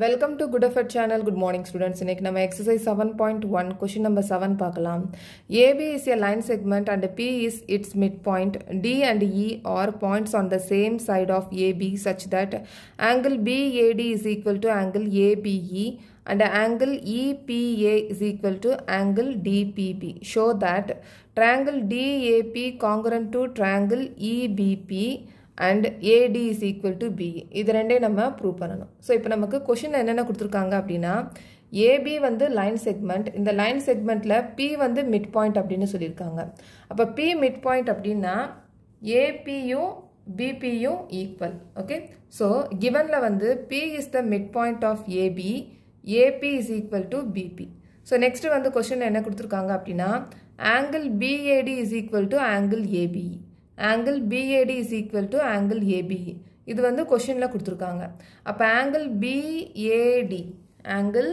Welcome to good effort channel good morning students இன்னைக்கு நம்ம exercise seven point one question number seven பார்க்கலாம். AB is a line segment and P is its mid point D and E are points on the same side of AB such that angle PAD is equal to angle ABE and angle EPA is equal to angle DPB. Show that triangle DAP congruent to triangle EBP and AD is equal to P இது ரெண்டே நம்ம prove பண்ணணும். So இப்போ நமக்கு question என்னென்ன கொடுத்துருக்காங்க அப்படின்னா AB வந்து லைன் செக்மெண்ட் இந்த லைன் செக்மெண்ட்டில் பி வந்து மிட் பாயிண்ட் அப்படின்னு சொல்லியிருக்காங்க. அப்போ பி மிட் பாயிண்ட் அப்படின்னா ஏபியும் பிபியும் ஈக்குவல் ஓகே ஸோ கிவனில் வந்து P is the mid point of AB AB is equal to PB so next வந்து கொஷின் என்ன கொடுத்துருக்காங்க அப்படின்னா angle PAD is equal to angle ABE angle PAD is equal to angle ABE இது வந்து கொஷினில் கொடுத்துருக்காங்க. அப்போ angle PAD angle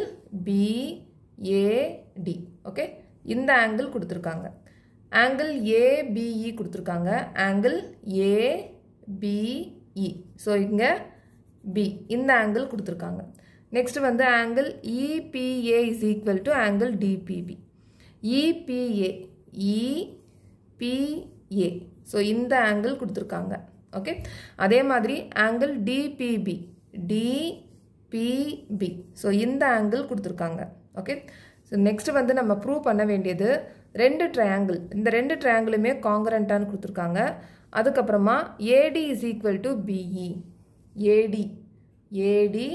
PAD okay இந்த ஆங்கிள் கொடுத்துருக்காங்க. ஆங்கிள் ஏபிஇ கொடுத்துருக்காங்க. ஆங்கிள் ஏபிஇ ஸோ இங்கே பி இந்த ஆங்கிள் கொடுத்துருக்காங்க. நெக்ஸ்ட் வந்து angle EPA is equal to angle DPB EPA EPA so இந்த ஆங்கிள் கொடுத்துருக்காங்க. ஓகே அதே மாதிரி ஆங்கிள் டிபிபி டிபிபி ஸோ இந்த ஆங்கிள் கொடுத்துருக்காங்க. ஓகே ஸோ நெக்ஸ்ட் வந்து நம்ம ப்ரூவ் பண்ண வேண்டியது ரெண்டு ட்ரையாங்கிள் இந்த ரெண்டு ட்ரையாங்கிளுமே காங்கரண்ட்டான்னு கொடுத்துருக்காங்க. அதுக்கப்புறமா AD is equal to BE AD AD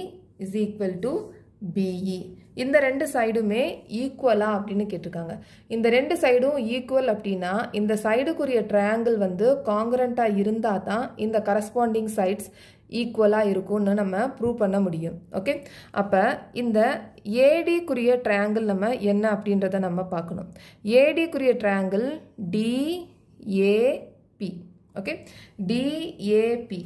is equal to BE இந்த ரெண்டு சைடுமே ஈக்குவலா அப்படின்னு கேட்டிருக்காங்க. இந்த ரெண்டு சைடும் ஈக்குவல் அப்படின்னா இந்த சைடுக்குரிய ட்ரையாங்கிள் வந்து காங்கரண்ட்டாக இருந்தால் தான் இந்த கரஸ்பாண்டிங் சைட்ஸ் ஈக்குவலாக இருக்கும்னு நம்ம ப்ரூவ் பண்ண முடியும். ஓகே அப்போ இந்த ஏடிக்குரிய ட்ரையாங்கிள் நம்ம என்ன அப்படின்றத நம்ம பார்க்கணும். ஏடிக்குரிய triangle DAP okay DAP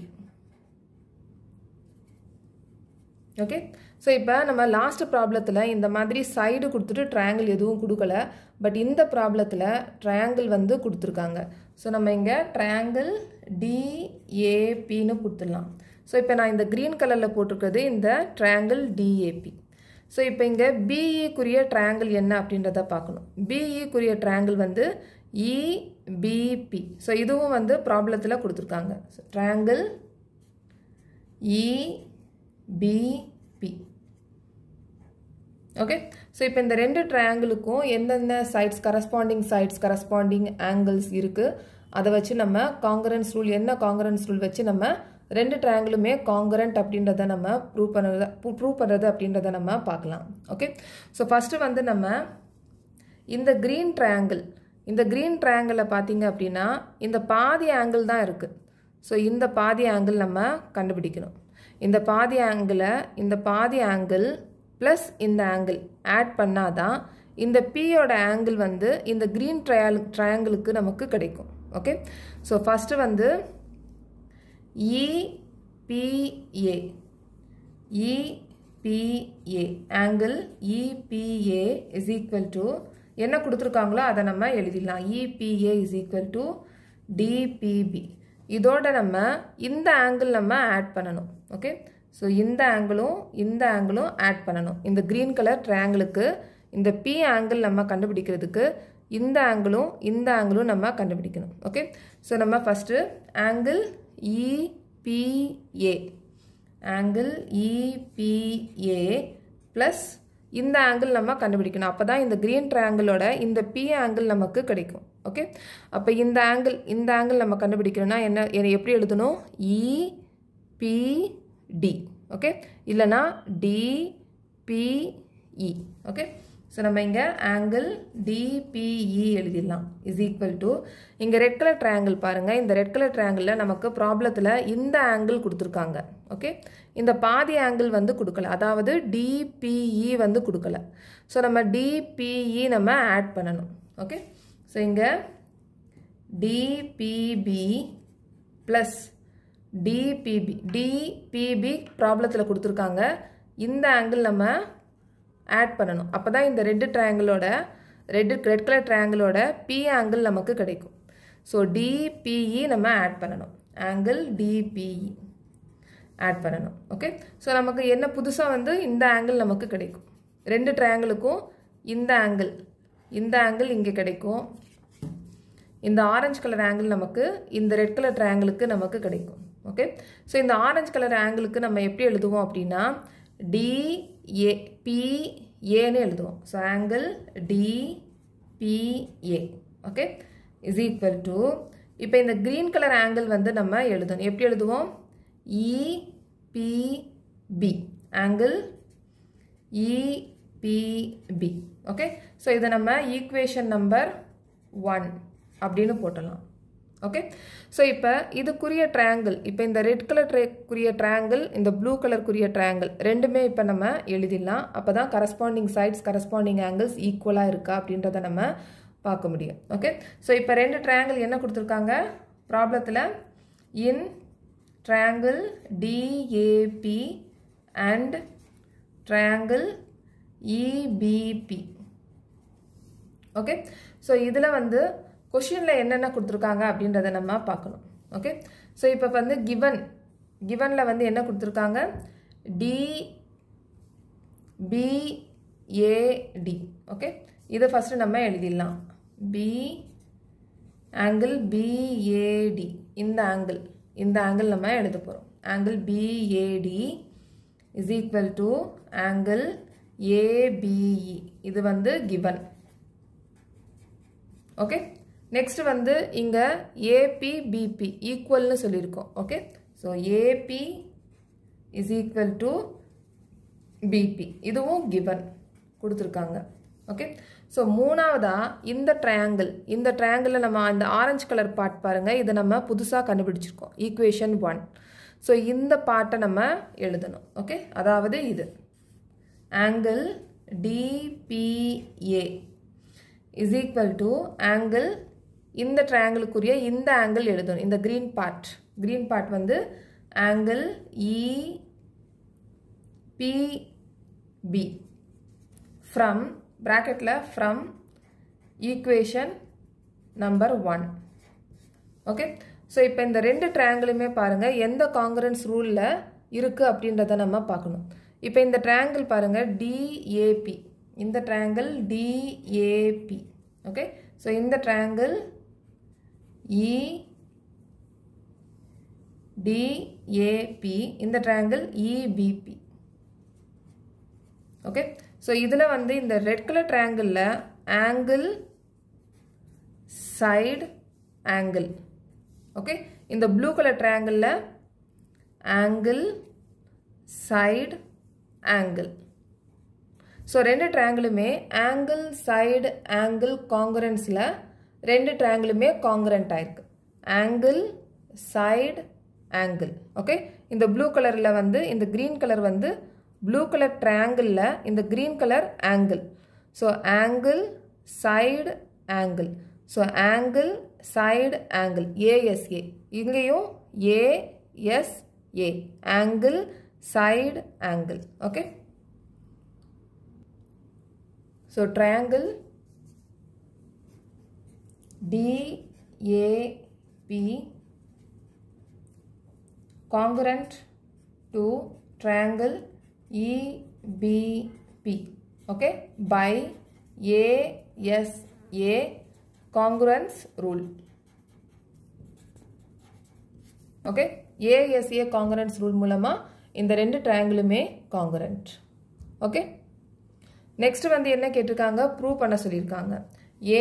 okay so இப்போ நம்ம லாஸ்ட் ப்ராப்ளத்தில் இந்த மாதிரி சைடு கொடுத்துட்டு ட்ரையாங்கிள் எதுவும் கொடுக்கல. பட் இந்த ப்ராப்ளத்தில் ட்ரையாங்கிள் வந்து கொடுத்துருக்காங்க. ஸோ நம்ம இங்கே ட்ரையாங்கிள் டிஏபின்னு கொடுத்துடலாம். ஸோ இப்போ நான் இந்த க்ரீன் கலரில் போட்டிருக்கிறது இந்த ட்ரையாங்கிள் டிஏபி ஸோ இப்போ இங்கே பிஇக்குரிய ட்ரையாங்கிள் என்ன அப்படின்றத பார்க்கணும். பிஇக்குரிய ட்ரையாங்கிள் வந்து இபிபி ஸோ இதுவும் வந்து ப்ராப்ளத்தில் கொடுத்துருக்காங்க. So triangle E okay so இப்போ இந்த ரெண்டு ட்ரையாங்கிளுக்கும் எந்தெந்த sides corresponding sides corresponding angles இருக்குது அதை வச்சு நம்ம காங்கரன்ஸ் ரூல் என்ன காங்கரன்ஸ் ரூல் வச்சு நம்ம ரெண்டு ட்ரையாங்கிளுமே காங்கரண்ட் அப்படின்றத நம்ம ப்ரூவ் பண்ணுறத ப்ரூவ் பண்ணுறது அப்படின்றத நம்ம பார்க்கலாம். ஓகே ஸோ ஃபஸ்ட்டு வந்து நம்ம இந்த க்ரீன் ட்ரையாங்கிள் இந்த க்ரீன் ட்ரையாங்கிளில் பார்த்தீங்க அப்படின்னா இந்த பாதி ஆங்கிள் தான் இருக்குது ஸோ இந்த பாதி ஆங்கிள் நம்ம கண்டுபிடிக்கணும். இந்த பாதி ஆங்கிளை இந்த பாதி ஆங்கிள் ப்ளஸ் இந்த ஆங்கிள் ஆட் பண்ணாதான் இந்த பியோட ஆங்கிள் வந்து இந்த க்ரீன் ட்ரையால் ட்ரையாங்கிளுக்கு நமக்கு கிடைக்கும். ஓகே ஸோ ஃபஸ்ட்டு வந்து EPA EPA angle EPA is equal to என்ன கொடுத்துருக்காங்களோ அதை நம்ம எழுதிடலாம். EPA is equal to DPB இதோட நம்ம இந்த ஆங்கிள் நம்ம ஆட் பண்ணணும். ஓகே ஸோ இந்த ஆங்கிளும் இந்த ஆங்கிளும் ஆட் பண்ணணும். இந்த க்ரீன் கலர் ட்ரையாங்கிளுக்கு இந்த பி ஆங்கிள் நம்ம கண்டுபிடிக்கிறதுக்கு இந்த ஆங்கிளும் இந்த ஆங்கிளும் நம்ம கண்டுபிடிக்கணும். ஓகே ஸோ நம்ம first angle EPA angle EPA plus இந்த ஆங்கிள் நம்ம கண்டுபிடிக்கணும். அப்போ தான் இந்த க்ரீன் ட்ரையாங்கிளோட இந்த பி ஆங்கிள் நமக்கு கிடைக்கும். ஓகே அப்போ இந்த ஆங்கிள் இந்த ஆங்கிள் நம்ம கண்டுபிடிக்கணும்னா என்ன எப்படி எழுதணும்? டி ஓகே இல்லைனா டிபிஇ ஓகே ஸோ நம்ம இங்கே ஆங்கிள் டிபிஇ எழுதிடலாம். இஸ் ஈக்குவல் டு இங்கே ரெட் கலர் ட்ரையாங்கிள் பாருங்கள் இந்த ரெட் கலர் ட்ரையாங்கிளில் நமக்கு ப்ராப்ளத்தில் இந்த ஆங்கிள் கொடுத்துருக்காங்க ஓகே இந்த பாதி ஆங்கிள் வந்து கொடுக்கல. அதாவது டிபிஇ e வந்து கொடுக்கல. ஸோ நம்ம டிபிஇ e நம்ம ஆட் பண்ணணும் ஓகே ஸோ இங்கே டிபிபி ப்ளஸ் டிபிபி டிபிபி ப்ராப்ளத்தில் கொடுத்துருக்காங்க. இந்த ஆங்கிள் நம்ம ஆட் பண்ணணும். அப்போ தான் இந்த ரெட்டு ட்ரையாங்கிளோட ரெட்டு ரெட் கலர் ட்ரையாங்கிளோட பி ஆங்கிள் நமக்கு கிடைக்கும். ஸோ டிபிஇ நம்ம ஆட் பண்ணணும். ஆங்கிள் டிபிஇ ஆட் பண்ணணும். ஓகே ஸோ நமக்கு என்ன புதுசாக வந்து இந்த ஆங்கிள் நமக்கு கிடைக்கும். ரெண்டு ட்ரையாங்கிளுக்கும் இந்த ஆங்கிள் இந்த ஆங்கிள் இங்கே கிடைக்கும். இந்த ஆரஞ்சு கலர் ஆங்கிள் நமக்கு இந்த ரெட் கலர் ட்ரையாங்கிளுக்கு நமக்கு கிடைக்கும். ஓகே ஸோ இந்த ஆரஞ்சு கலர் ஆங்கிளுக்கு நம்ம எப்படி எழுதுவோம் அப்படின்னா டிஏ பிஏன்னு எழுதுவோம். So angle DPA okay is equal to இப்போ இந்த க்ரீன் கலர் ஆங்கிள் வந்து நம்ம எழுதணும். எப்படி எழுதுவோம்? EPB angle EPB okay so இதை நம்ம ஈக்குவேஷன் நம்பர் ஒன் அப்படின்னு போட்டலாம். ஓகே ஸோ இப்போ இதுக்குரிய ட்ரையாங்கிள் இப்போ இந்த ரெட் கலர் ட்ரேக்குரிய ட்ரையாங்கிள் இந்த ப்ளூ கலருக்குரிய ட்ரையாங்கிள் ரெண்டுமே இப்போ நம்ம எழுதிடலாம். அப்போ தான் கரஸ்பாண்டிங் சைட்ஸ் கரஸ்பாண்டிங் ஆங்கிள்ஸ் ஈக்குவலாக இருக்கா அப்படின்றத நம்ம பார்க்க முடியும். ஓகே ஸோ இப்போ ரெண்டு ட்ரையாங்கிள் என்ன கொடுத்துருக்காங்க? ப்ராப்ளத்தில் in triangle DAP and triangle EPB okay so இதில் வந்து கொஷினில் என்னென்ன கொடுத்துருக்காங்க அப்படின்றத நம்ம பார்க்கணும். ஓகே ஸோ இப்போ வந்து கிவன் கிவனில் வந்து என்ன கொடுத்துருக்காங்க? டி பிஏடி ஓகே இதை ஃபஸ்ட்டு நம்ம எழுதிடலாம். பி ஆங்கிள் பிஏடி இந்த ஆங்கிள் இந்த ஆங்கிள் நம்ம எழுத போகிறோம் angle PAD is equal to angle ABE இது வந்து கிவன் ஓகே நெக்ஸ்ட் வந்து இங்கே ஏபிபிபி ஈக்குவல்னு சொல்லியிருக்கோம் okay so AB is equal to PB இதுவும் கிவன் கொடுத்துருக்காங்க. ஓகே ஸோ மூணாவதாக இந்த ட்ரையாங்கிள் இந்த ட்ரையாங்கிளில் நம்ம அந்த ஆரஞ்சு கலர் பார்ட் பாருங்கள் இதை நம்ம புதுசாக கண்டுபிடிச்சிருக்கோம். ஈக்குவேஷன் ஒன் ஸோ இந்த பார்ட்டை நம்ம எழுதணும். ஓகே அதாவது இது. Angle DPA is equal to angle இந்த ட்ரையாங்கிளுக்குரிய இந்த ஆங்கிள் எழுதணும் இந்த க்ரீன் பார்ட் க்ரீன் பார்ட் வந்து ஆங்கிள் இபிபி ஃப்ரம் ப்ராக்கெட்டில் from equation number one okay so இப்போ இந்த ரெண்டு ட்ரையாங்கிளுமே பாருங்கள் எந்த காங்கிரன்ஸ் ரூலில் இருக்குது அப்படின்றத நம்ம பார்க்கணும். இப்போ இந்த ட்ரையாங்கிள் பாருங்கள் டிஏபி இந்த ட்ரையாங்கிள் டிஏபி ஓகே ஸோ இந்த ட்ரையாங்கிள் இடிஏபி இந்த ட்ரையாங்கிள் இபிபி ஓகே ஸோ இதில் வந்து இந்த ரெட் கலர் ட்ரையாங்கிளில் ஆங்கிள் சைடு ஆங்கிள் ஓகே இந்த ப்ளூ கலர் ட்ரையாங்கிளில் ஆங்கிள் சைடு ஆங்கிள் ஸோ ரெண்டு ட்ரையாங்கிளுமே ஆங்கிள் சைடு ஆங்கிள் காங்குரன்ஸில் ரெண்டு ட்ரையாங்கிளுமே காங்கரண்ட் ஆயிருக்கு. ஆங்கிள் சைடு ஆங்கிள் ஓகே இந்த ப்ளூ கலரில் வந்து இந்த க்ரீன் கலர் வந்து ப்ளூ கலர் ட்ரையாங்கிளில் இந்த green colour angle so angle side angle so angle side angle ASA இங்கேயும் ASA angle side angle okay so triangle DAP congruent to triangle EBP okay? By ASA congruence rule. Okay ASA congruence rule மூலமாக இந்த ரெண்டு ட்ரையாங்கிளுமே காங்குரண்ட் okay next வந்து என்ன கேட்டிருக்காங்க? Prove பண்ண சொல்லியிருக்காங்க.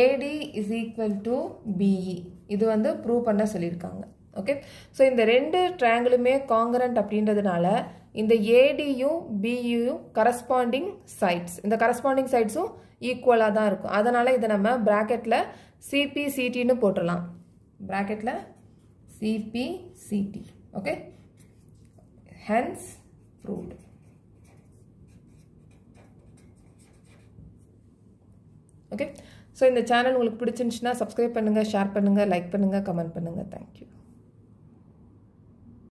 AD is equal to BE இது வந்து ப்ரூவ் பண்ண சொல்லியிருக்காங்க. ஓகே ஸோ இந்த ரெண்டு ட்ரையாங்கிளுமே காங்கரண்ட் அப்படின்றதுனால இந்த ஏடியும் பியும் கரஸ்பாண்டிங் சைட்ஸ் இந்த கரஸ்பாண்டிங் சைட்ஸும் ஈக்குவலாக தான் இருக்கும். அதனால் இதை நம்ம ப்ராக்கெட்டில் சிபிசிடின்னு போட்டுடலாம். ப்ராக்கெட்டில் CPCT okay hence proved okay so இந்த சேனல் உங்களுக்கு பிடிச்சிருந்துச்சுன்னா சப்ஸ்கிரைப் பண்ணுங்கள் ஷேர் பண்ணுங்கள் லைக் பண்ணுங்கள் கமெண்ட் பண்ணுங்கள் தேங்க்யூ